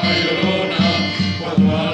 Ayona, cuando